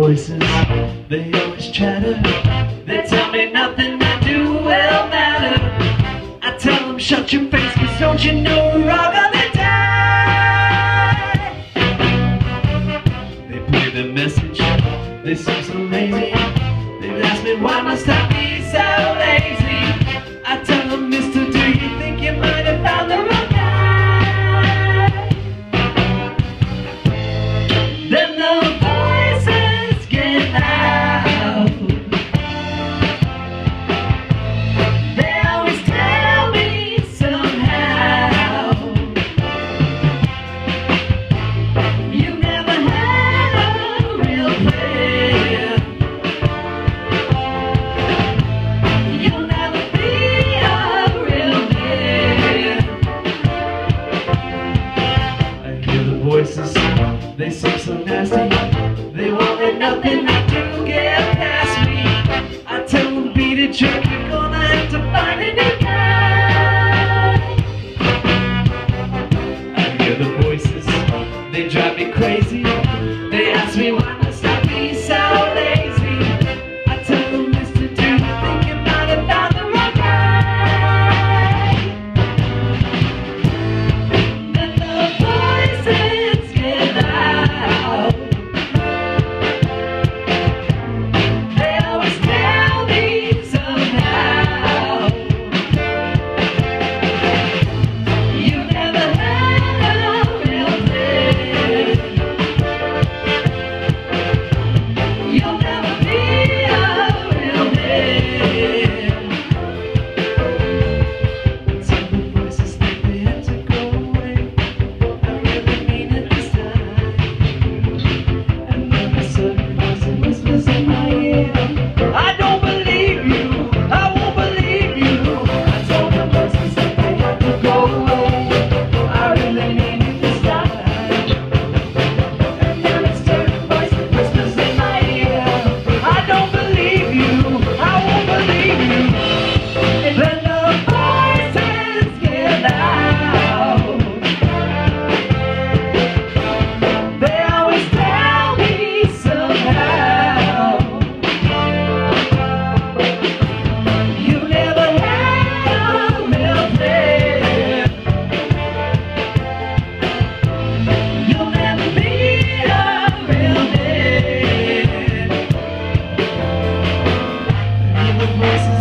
voices, they always chatter. They tell me nothing I do will matter. I tell them, shut your face, cause don't you know we're all gonna die? They play the message, they seem so lazy. They ask me, why must I so nasty. They wanted nothing to get past me. I tell them, be the jerk, you're gonna have to find a new with voices